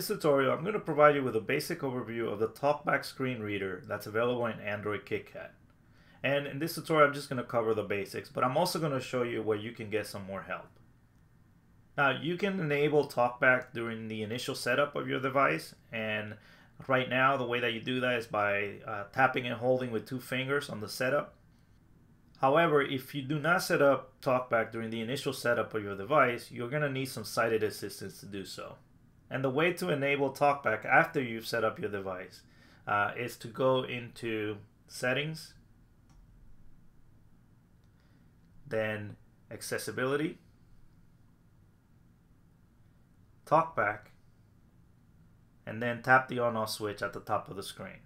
this tutorial, I'm going to provide you with a basic overview of the TalkBack screen reader that's available in Android KitKat. And in this tutorial, I'm just going to cover the basics, but I'm also going to show you where you can get some more help. Now, you can enable TalkBack during the initial setup of your device, and right now, the way that you do that is by uh, tapping and holding with two fingers on the setup. However, if you do not set up TalkBack during the initial setup of your device, you're going to need some sighted assistance to do so. And the way to enable TalkBack after you've set up your device uh, is to go into Settings, then Accessibility, TalkBack, and then tap the on off switch at the top of the screen.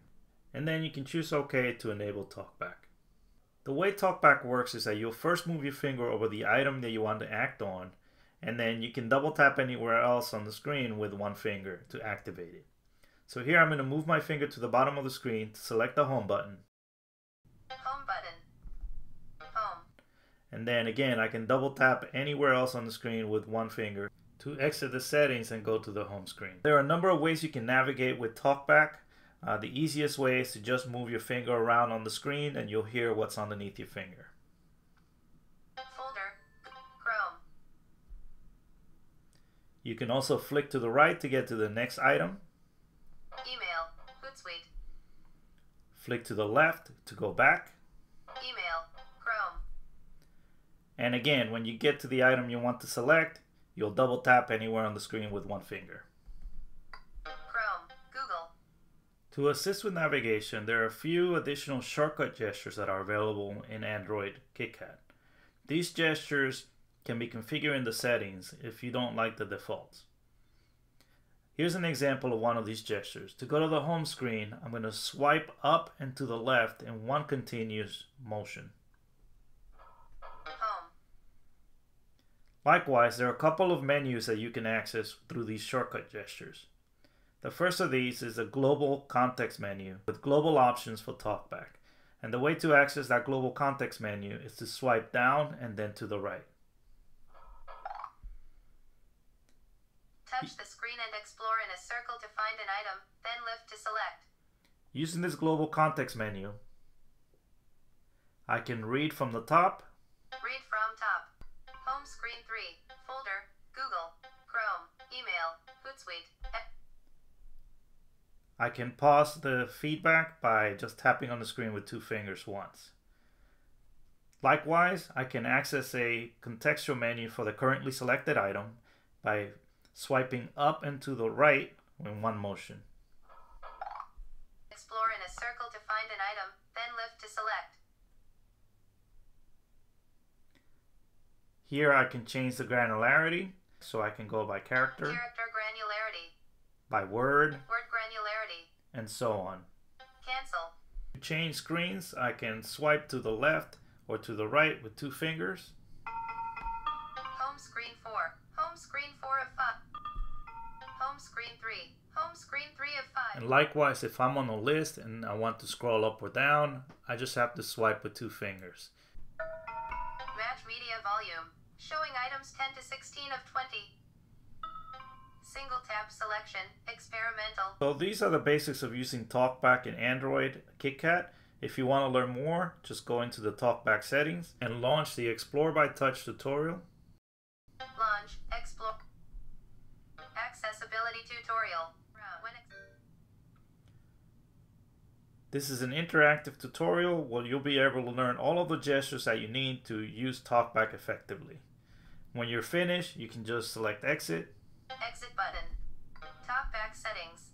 And then you can choose OK to enable TalkBack. The way TalkBack works is that you'll first move your finger over the item that you want to act on and then you can double tap anywhere else on the screen with one finger to activate it. So here I'm going to move my finger to the bottom of the screen to select the home button. Home button. Home. And then again I can double tap anywhere else on the screen with one finger to exit the settings and go to the home screen. There are a number of ways you can navigate with TalkBack. Uh, the easiest way is to just move your finger around on the screen and you'll hear what's underneath your finger. You can also flick to the right to get to the next item. Email, Hootsuite. Flick to the left to go back. Email, Chrome. And again, when you get to the item you want to select, you'll double tap anywhere on the screen with one finger. Chrome, Google. To assist with navigation, there are a few additional shortcut gestures that are available in Android KitKat. These gestures can be configured in the settings if you don't like the defaults. Here's an example of one of these gestures. To go to the home screen, I'm going to swipe up and to the left in one continuous motion. Home. Likewise, there are a couple of menus that you can access through these shortcut gestures. The first of these is the Global Context menu with global options for TalkBack. And the way to access that global context menu is to swipe down and then to the right. Touch the screen and explore in a circle to find an item, then lift to select. Using this global context menu, I can read from the top. Read from top. Home screen 3, folder, Google, Chrome, email, Hootsuite. I can pause the feedback by just tapping on the screen with two fingers once. Likewise, I can access a contextual menu for the currently selected item by swiping up and to the right in one motion. Explore in a circle to find an item, then lift to select. Here I can change the granularity, so I can go by character, Character granularity, by word, word granularity, and so on. cancel. To change screens, I can swipe to the left or to the right with two fingers. Home screen 4, home screen 4 of 5. Home screen 3, home screen 3 of 5. And likewise, if I'm on a list and I want to scroll up or down, I just have to swipe with two fingers. Match media volume, showing items 10 to 16 of 20. Single tap selection, experimental. So these are the basics of using TalkBack in Android KitKat. If you want to learn more, just go into the TalkBack settings and launch the Explore by Touch tutorial. Launch. Accessibility tutorial. This is an interactive tutorial where you'll be able to learn all of the gestures that you need to use TalkBack effectively. When you're finished, you can just select Exit, exit button. Talkback settings.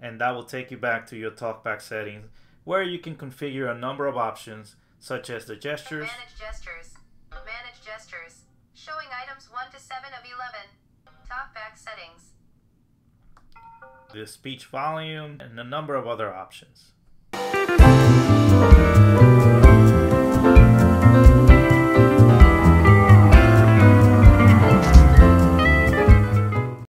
and that will take you back to your TalkBack settings where you can configure a number of options such as the gestures, Manage gestures. Manage gestures. Showing items 1 to 7 of 11. Talkback settings. the speech volume, and a number of other options.